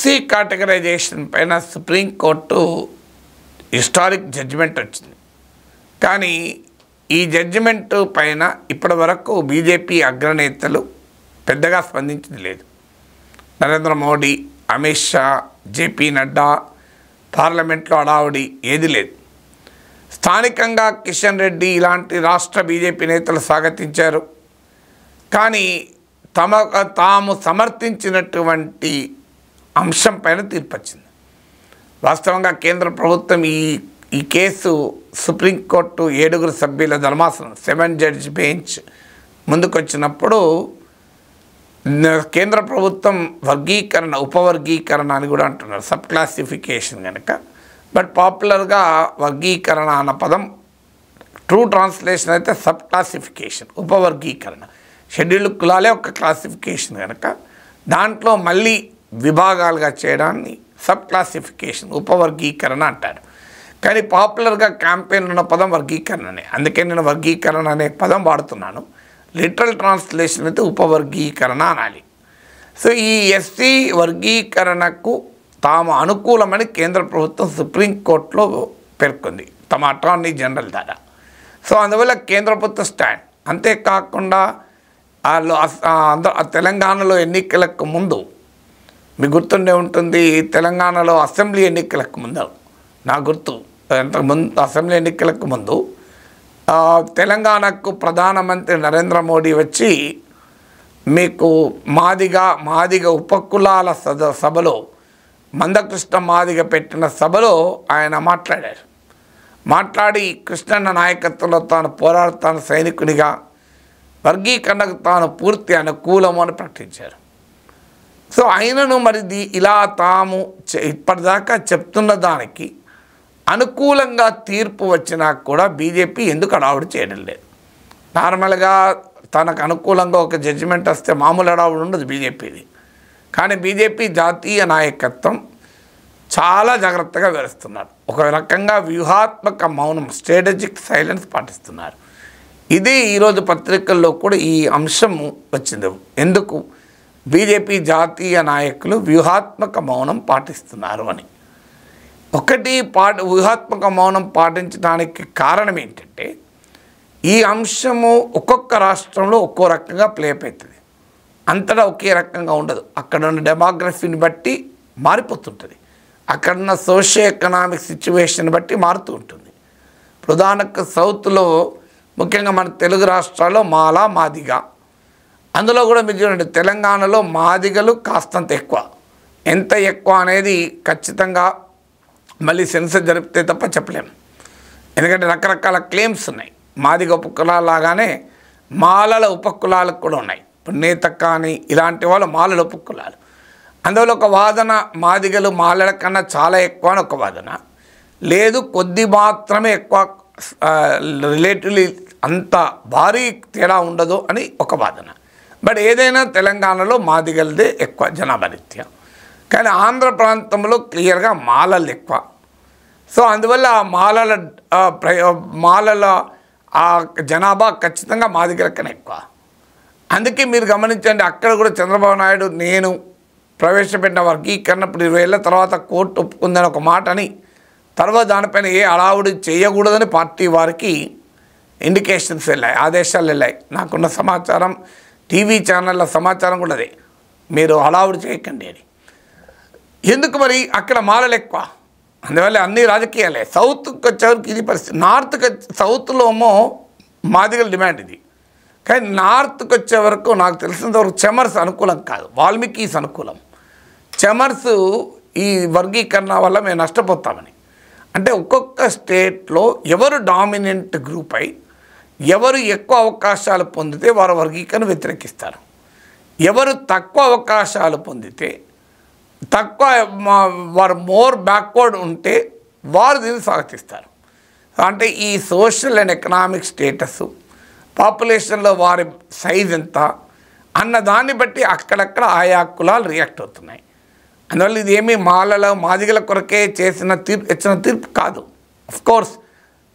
SC categorization పైన supreme court historic judgment వచ్చింది. కానీ ఈ జడ్జిమెంట్ పైన ఇప్పటి వరకు బీజేపీ అగ్రనేతలు పెద్దగా స్పందించింది లేదు. నరేంద్ర మోడీ అమిత్ షా జేపీ నడ్డా పార్లమెంట్లో అడావుడి ఏది లేదు. స్థానికంగా కిషన్ రెడ్డి ఇలాంటి రాష్ట్ర బీజేపీ నేతలు స్వాగతించారు. కానీ తమ తాము సమర్థించినటువంటి అంశం పైన తీర్పొచ్చింది వాస్తవంగా కేంద్ర ప్రభుత్వం ఈ ఈ కేసు సుప్రీంకోర్టు ఏడుగురు సభ్యుల ధర్మాసనం సెవెన్ జడ్జ్ బెంచ్ ముందుకొచ్చినప్పుడు కేంద్ర ప్రభుత్వం వర్గీకరణ ఉపవర్గీకరణ అని కూడా అంటున్నారు. సబ్ క్లాసిఫికేషన్ కనుక బట్ పాపులర్గా వర్గీకరణ అన్న పదం ట్రూ ట్రాన్స్లేషన్ అయితే సబ్ క్లాసిఫికేషన్ ఉపవర్గీకరణ. షెడ్యూల్డ్ కులాలే ఒక క్లాసిఫికేషన్ కనుక దాంట్లో మళ్ళీ విభాగాలుగా చేయడాన్ని సబ్ క్లాసిఫికేషన్ ఉపవర్గీకరణ అంటారు. కానీ పాపులర్గా క్యాంపెయిన్ ఉన్న పదం వర్గీకరణనే. అందుకే నేను వర్గీకరణ అనే పదం వాడుతున్నాను. లిటరల్ ట్రాన్స్లేషన్ అయితే ఉపవర్గీకరణ అనాలి. సో ఈ ఎస్సీ వర్గీకరణకు తాము అనుకూలమని కేంద్ర ప్రభుత్వం సుప్రీంకోర్టులో పేర్కొంది. తమ అటార్నీ జనరల్ ద్వారా సో అందువల్ల కేంద్ర ప్రభుత్వ స్టాండ్. అంతేకాకుండా వాళ్ళు తెలంగాణలో ఎన్నికలకు ముందు మీకు గుర్తుండే ఉంటుంది తెలంగాణలో అసెంబ్లీ ఎన్నికలకు ముందు నా గుర్తు అంతకు ముందు అసెంబ్లీ ఎన్నికలకు ముందు తెలంగాణకు ప్రధానమంత్రి నరేంద్ర మోడీ వచ్చి మీకు మాదిగ మాదిగ ఉపకులాల సద సభలో మందకృష్ణ మాదిగ పెట్టిన సభలో ఆయన మాట్లాడారు. మాట్లాడి కృష్ణన్న నాయకత్వంలో తాను పోరాడుతాను సైనికునిగా వర్గీకరణకు తాను పూర్తి అనుకూలము అని ప్రకటించారు. సో అయినను మరిది ఇలా తాము చె- ఇప్పటిదాకా చెప్తున్న దానికి అనుకూలంగా తీర్పు వచ్చినా కూడా బీజేపీ ఎందుకు అడావుడు చేయడం లేదు. నార్మల్గా తనకు అనుకూలంగా ఒక జడ్జిమెంట్ వస్తే మామూలు అడావుడు ఉండదు బీజేపీది. కానీ బీజేపీ జాతీయ నాయకత్వం చాలా జాగ్రత్తగా వివరిస్తున్నారు ఒక రకంగా వ్యూహాత్మక మౌనం స్ట్రాటజిక్ సైలెన్స్ పాటిస్తున్నారు. ఇది ఈరోజు పత్రికల్లో కూడా ఈ అంశము వచ్చింది. ఎందుకు? బీజేపీ జాతీయ నాయకులు వ్యూహాత్మక మౌనం పాటిస్తున్నారు అని. ఒకటి పాట వ్యూహాత్మక మౌనం పాటించడానికి కారణం ఏంటంటే ఈ అంశము ఒక్కొక్క రాష్ట్రంలో ఒక్కో రకంగా ప్లే అవుతుంది అంతటా ఒకే రకంగా ఉండదు. అక్కడ ఉన్న డెమోగ్రఫీని బట్టి మారిపోతుంటుంది. అక్కడ ఉన్న సోషియో ఎకనామిక్ సిచ్యువేషన్ బట్టి మారుతూ ఉంటుంది. ప్రధానంగా సౌత్లో ముఖ్యంగా మన తెలుగు రాష్ట్రాల్లో మాలా మాదిగా అందులో కూడా మీరు చూడండి తెలంగాణలో మాదిగలు కాస్తంత ఎక్కువ. ఎంత ఎక్కువ అనేది ఖచ్చితంగా మళ్ళీ సెన్సర్ జరిపితే తప్ప చెప్పలేము ఎందుకంటే రకరకాల క్లెయిమ్స్ ఉన్నాయి. మాదిగ ఉపకులాలు లాగానే మాలల ఉపకులాలకు కూడా ఉన్నాయి. ఇప్పుడు నేత కానీ ఇలాంటి వాళ్ళు మాలల ఉపకులాలు. అందువల్ల ఒక వాదన మాదిగలు మాలల కన్నా చాలా ఎక్కువ అని ఒక వాదన. లేదు కొద్ది మాత్రమే ఎక్కువ రిలేటివ్లీ అంత భారీ తేడా ఉండదు అని ఒక వాదన. బట్ ఏదైనా తెలంగాణలో మాదిగలదే ఎక్కువ జనాభా రీత్యా కానీ ఆంధ్ర ప్రాంతంలో క్లియర్గా మాలలు ఎక్కువ. సో అందువల్ల ఆ మాలల మాలల ఆ జనాభా ఖచ్చితంగా మాదిగల కన్నా ఎక్కువ. అందుకే మీరు గమనించండి అక్కడ కూడా చంద్రబాబు నాయుడు నేను ప్రవేశపెట్టిన వర్గీకరణ ఇప్పుడు ఇరవై ఏళ్ళ తర్వాత కోర్టు ఒప్పుకుందని ఒక మాట అని తర్వాత దానిపైన ఏ అడావుడి చేయకూడదని పార్టీ వారికి ఇండికేషన్స్ వెళ్ళాయి ఆదేశాలు వెళ్ళాయి. నాకున్న సమాచారం టీవీ ఛానళ్ళ సమాచారం కూడా అదే. మీరు హడావుడి చేయకండి అని. ఎందుకు మరి? అక్కడ మాలలు ఎక్కువ. అందువల్ల అన్ని రాజకీయాలే. సౌత్కి వచ్చేవరకు ఇది పరిస్థితి. నార్త్కి వచ్చే- మాదిగల డిమాండ్ ఇది. కానీ నార్త్కి వచ్చే వరకు నాకు తెలిసినంత వరకు చెమర్స్ అనుకూలం కాదు. వాల్మీకిస్ అనుకూలం. చెమర్స్ ఈ వర్గీకరణ వల్ల మేము నష్టపోతామని. అంటే ఒక్కొక్క స్టేట్లో ఎవరు డామినెంట్ గ్రూప్ అయి ఎవరు ఎక్కువ అవకాశాలు పొందితే వారు వర్గీకరణ వ్యతిరేకిస్తారు. ఎవరు తక్కువ అవకాశాలు పొందితే తక్కువ మా- వారు మోర్ బ్యాక్వర్డ్ ఉంటే వారు దీన్ని స్వాగతిస్తారు. అంటే ఈ సోషల్ అండ్ ఎకనామిక్ స్టేటస్ పాపులేషన్లో వారి సైజ్ ఎంత అన్న దాన్ని బట్టి అక్కడక్కడ ఆయా కులాలు రియాక్ట్ అవుతున్నాయి. అందువల్ల ఇదేమి మాలలో మాదిగల కొరకే చేసిన తీర్పు ఇచ్చిన తీర్పు కాదు. కోర్స్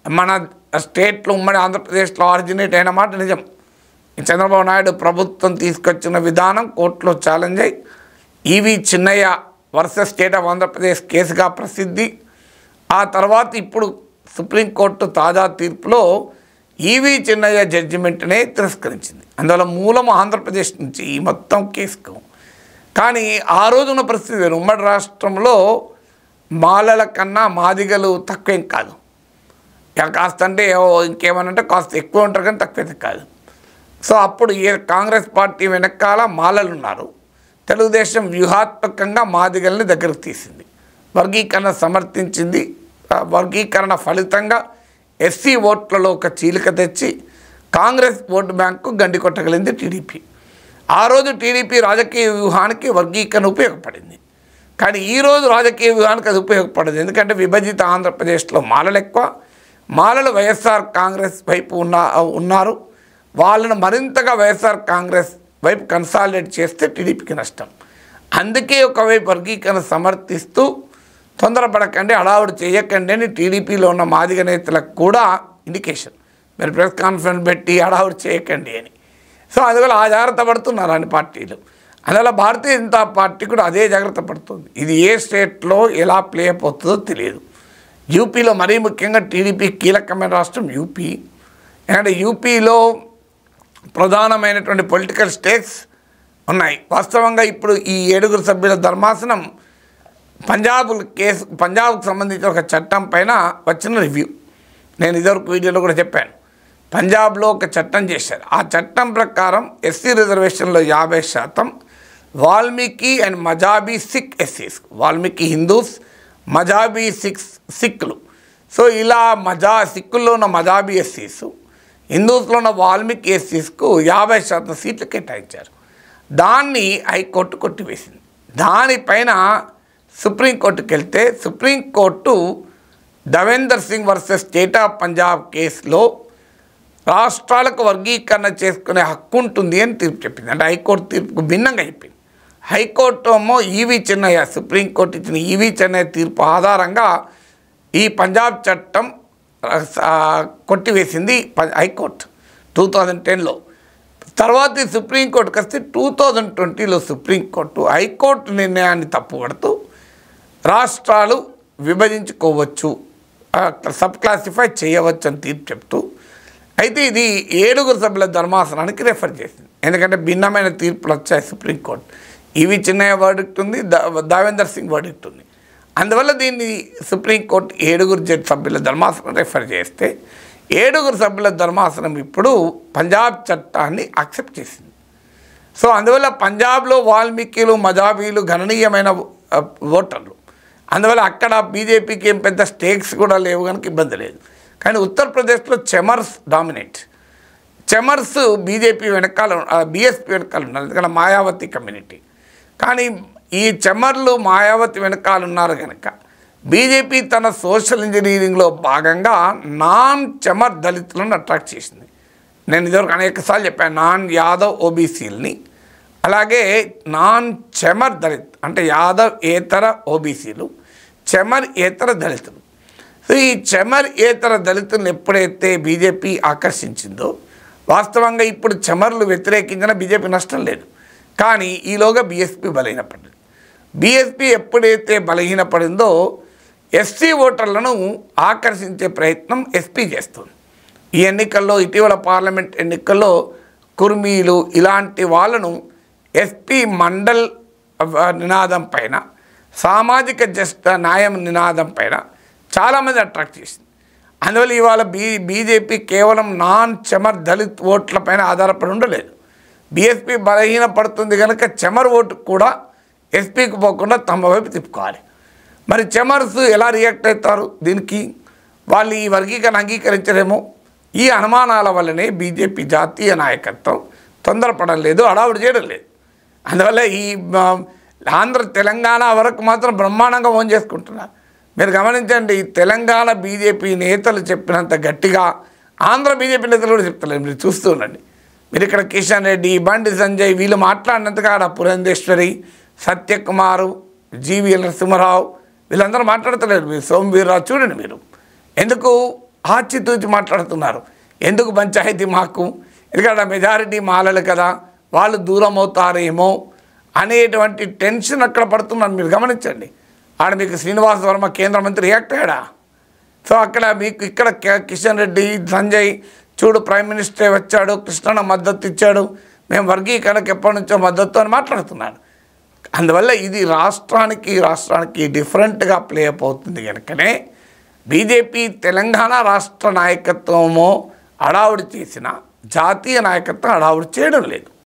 మన స్టేట్లో ఉమ్మడి ఆంధ్రప్రదేశ్లో ఆరిజినేట్ అయిన మాట నిజం. చంద్రబాబు నాయుడు ప్రభుత్వం తీసుకొచ్చిన విధానం కోర్టులో ఛాలెంజ్ అయ్యి E V Chinnaiah versus state of Andhra Pradesh కేసుగా ప్రసిద్ధి ఆ తర్వాత ఇప్పుడు సుప్రీంకోర్టు తాజా తీర్పులో ఈవీ చిన్నయ్య జడ్జిమెంట్నే తిరస్కరించింది. అందువల్ల మూలం ఆంధ్రప్రదేశ్ నుంచి ఈ మొత్తం కేసుకు. కానీ ఆ రోజున పరిస్థితి ఉమ్మడి రాష్ట్రంలో మాలల కన్నా మాదిగలు తక్కువేం కాదు. కాస్త అంటే ఏవో ఇంకేమనంటే కాస్త ఎక్కువ ఉంటారు కానీ తక్కువ కాదు. సో అప్పుడు ఏ కాంగ్రెస్ పార్టీ వెనకాల మాలలు ఉన్నారు. తెలుగుదేశం వ్యూహాత్మకంగా మాదిగల్ని దగ్గరకు తీసింది. వర్గీకరణ సమర్థించింది. వర్గీకరణ ఫలితంగా ఎస్సీ ఓట్లలో ఒక చీలిక తెచ్చి కాంగ్రెస్ ఓటు బ్యాంకు గండి కొట్టగలింది టీడీపీ. ఆ రోజు టీడీపీ రాజకీయ వ్యూహానికి వర్గీకరణ ఉపయోగపడింది. కానీ ఈరోజు రాజకీయ వ్యూహానికి అది ఉపయోగపడదు. ఎందుకంటే విభజిత ఆంధ్రప్రదేశ్లో మాలలు ఎక్కువ. మాలలు వైఎస్ఆర్ కాంగ్రెస్ వైపు ఉన్న ఉన్నారు. వాళ్ళను మరింతగా వైఎస్ఆర్ కాంగ్రెస్ వైపు కన్సాలిడేట్ చేస్తే టీడీపీకి నష్టం. అందుకే ఒకవైపు వర్గీకరణ సమర్థిస్తూ తొందరపడకండి అడావుడు చేయకండి అని టీడీపీలో ఉన్న మాదిగ నేతలకు కూడా ఇండికేషన్ మీరు ప్రెస్ కాన్ఫరెన్స్ పెట్టి అడావుడు చేయకండి అని. సో అందువల్ల ఆ జాగ్రత్త పడుతున్నారు అన్ని పార్టీలు. అందువల్ల భారతీయ జనతా పార్టీ కూడా అదే జాగ్రత్త పడుతుంది. ఇది ఏ స్టేట్లో ఎలా ప్లే అయిపోతుందో తెలియదు. యూపీలో మరీ ముఖ్యంగా టీడీపీ కీలకమైన రాష్ట్రం యూపీ. ఎందుకంటే యూపీలో ప్రధానమైనటువంటి పొలిటికల్ స్టేక్స్ ఉన్నాయి. వాస్తవంగా ఇప్పుడు ఈ ఏడుగురు సభ్యుల ధర్మాసనం పంజాబ్ కేసు పంజాబ్కు సంబంధించిన ఒక చట్టం పైన వచ్చిన రివ్యూ. నేను ఇదివరకు వీడియోలో కూడా చెప్పాను. పంజాబ్లో ఒక చట్టం చేశారు. ఆ చట్టం ప్రకారం ఎస్సీ రిజర్వేషన్లో యాభై శాతం వాల్మీకి అండ్ మజాబీ సిక్ ఎస్సీస్ వాల్మీకి హిందూస్ మజాబీ సిక్స్ సిక్కులు. సో ఇలా మజా సిక్కుల్లో ఉన్న మజాబీ ఎస్సీస్ హిందూస్లో ఉన్న వాల్మీకి ఎస్సీస్కు యాభై శాతం సీట్లు కేటాయించారు. దాన్ని హైకోర్టు కొట్టివేసింది. దానిపైన సుప్రీంకోర్టుకి వెళ్తే supreme court Davinder Singh versus state of Punjab కేసులో రాష్ట్రాలకు వర్గీకరణ చేసుకునే హక్కు ఉంటుంది అని తీర్పు చెప్పింది. అంటే హైకోర్టు తీర్పుకు భిన్నంగా చెప్పింది. హైకోర్టు ఏమో E V Chinnaiah supreme court ఇచ్చిన ఈవీ చెన్నయ్య తీర్పు ఆధారంగా ఈ పంజాబ్ చట్టం కొట్టివేసింది ప- హైకోర్టు టూ థౌజండ్ టెన్లో. తర్వాత ఈ సుప్రీంకోర్టుకి వస్తే టూ థౌజండ్ ట్వంటీలో సుప్రీంకోర్టు హైకోర్టు నిర్ణయాన్ని తప్పుపడుతూ రాష్ట్రాలు విభజించుకోవచ్చు సబ్ క్లాసిఫై చేయవచ్చు అని తీర్పు చెప్తూ అయితే ఇది ఏడుగురు సభ్యుల ధర్మాసనానికి రెఫర్ చేసింది. ఎందుకంటే భిన్నమైన తీర్పులు వచ్చాయి సుప్రీంకోర్టు ఇవి చిన్నయ్య వర్డిక్ట్ ఉంది దా- దావేందర్ సింగ్ వర్డిక్ట్ ఉంది అందువల్ల దీన్ని సుప్రీంకోర్టు ఏడుగురు జడ్జి సభ్యుల ధర్మాసనం రెఫర్ చేస్తే ఏడుగురు సభ్యుల ధర్మాసనం ఇప్పుడు పంజాబ్ చట్టాన్ని యాక్సెప్ట్ చేసింది. సో అందువల్ల పంజాబ్లో వాల్మీకిలు మజాబీలు గణనీయమైన ఓటర్లు. అందువల్ల అక్కడ బీజేపీకి ఏం పెద్ద స్టేక్స్ కూడా లేవు కనుక ఇబ్బంది లేదు. కానీ ఉత్తరప్రదేశ్లో చెమర్స్ డామినేట్ చెమర్స్ బీజేపీ వెనకాల బీఎస్పీ వెనకాల ఉన్నారు ఎందుకంటే మాయావతి కమ్యూనిటీ. కానీ ఈ చెమర్లు మాయావతి వెనకాలన్నారు కనుక బీజేపీ తన సోషల్ ఇంజనీరింగ్లో భాగంగా నాన్ చెమర్ దళితులను అట్రాక్ట్ చేసింది. నేను ఇదివరకు అనేకసార్లు చెప్పాను నాన్ యాదవ్ ఓబీసీలని. అలాగే నాన్ చెమర్ దళిత్ అంటే యాదవ్ ఏతర ఓబీసీలు చెమర్ ఏతర దళితులు. సో ఈ చెమర్ ఏతర దళితులను ఎప్పుడైతే బీజేపీ ఆకర్షించిందో వాస్తవంగా ఇప్పుడు చెమర్లు వ్యతిరేకించిన బీజేపీ నష్టం లేదు. కానీ ఈలోగా బీఎస్పీ బలహీనపడింది. బీఎస్పీ ఎప్పుడైతే బలహీనపడిందో ఎస్సీ ఓటర్లను ఆకర్షించే ప్రయత్నం ఎస్పీ చేస్తుంది. ఈ ఎన్నికల్లో ఇటీవల పార్లమెంట్ ఎన్నికల్లో కుర్మీలు ఇలాంటి వాళ్ళను ఎస్పీ మండల్ నినాదం పైన సామాజిక జస్ట న్యాయం నినాదం పైన చాలామంది అట్రాక్ట్ చేసింది. అందువల్ల ఇవాళ బీ బీజేపీ కేవలం నాన్ చమర్ దళిత్ ఓట్ల పైన ఆధారపడి ఉండలేదు. బీఎస్పీ బలహీన పడుతుంది కనుక చెమర్ ఓటు కూడా ఎస్పీకి పోకుండా తమ వైపు తిప్పుకోవాలి. మరి చెమర్స్ ఎలా రియాక్ట్ అవుతారు? దీనికి వాళ్ళు ఈ వర్గీకరణ అంగీకరించరేమో ఈ అనుమానాల వల్లనే బీజేపీ జాతీయ నాయకత్వం తొందరపడడం లేదు అడావుడు చేయడం లేదు. అందువల్ల ఈ ఆంధ్ర తెలంగాణ వరకు మాత్రం బ్రహ్మాండంగా ఓన్ చేసుకుంటున్నారు. మీరు గమనించండి ఈ తెలంగాణ బీజేపీ నేతలు చెప్పినంత గట్టిగా ఆంధ్ర బీజేపీ నేతలు కూడా చెప్తలేదు మీరు చూస్తూ ఉండండి. మీరు ఇక్కడ కిషన్ రెడ్డి బండి సంజయ్ వీళ్ళు మాట్లాడినంతగా ఆడ పురంధేశ్వరి సత్యకుమారు జీవి నరసింహరావు వీళ్ళందరూ మాట్లాడతలేరు. మీరు సోమవీరరావు చూడండి మీరు. ఎందుకు ఆచితూచి మాట్లాడుతున్నారు? ఎందుకు పంచాయతీ మాకు? ఎందుకంటే మెజారిటీ మాలలు కదా వాళ్ళు దూరం అవుతారేమో అనేటువంటి టెన్షన్ అక్కడ పడుతున్నాను మీరు గమనించండి. ఆడ మీకు శ్రీనివాస్ వర్మ కేంద్ర మంత్రి రియాక్ట్ అయ్యాడా? సో అక్కడ మీకు ఇక్కడ కిషన్ రెడ్డి సంజయ్ చూడు ప్రైమ్ మినిస్టర్ వచ్చాడు కృష్ణన్న మద్దతు ఇచ్చాడు మేము వర్గీకరణకు ఎప్పటి నుంచో మద్దతు అని మాట్లాడుతున్నాను. అందువల్ల ఇది రాష్ట్రానికి రాష్ట్రానికి డిఫరెంట్గా ప్లే అప్ అవుతుంది కనుకనే బీజేపీ తెలంగాణ రాష్ట్ర నాయకత్వము అడావుడి చేసిన జాతీయ నాయకత్వం అడావుడి చేయడం లేదు.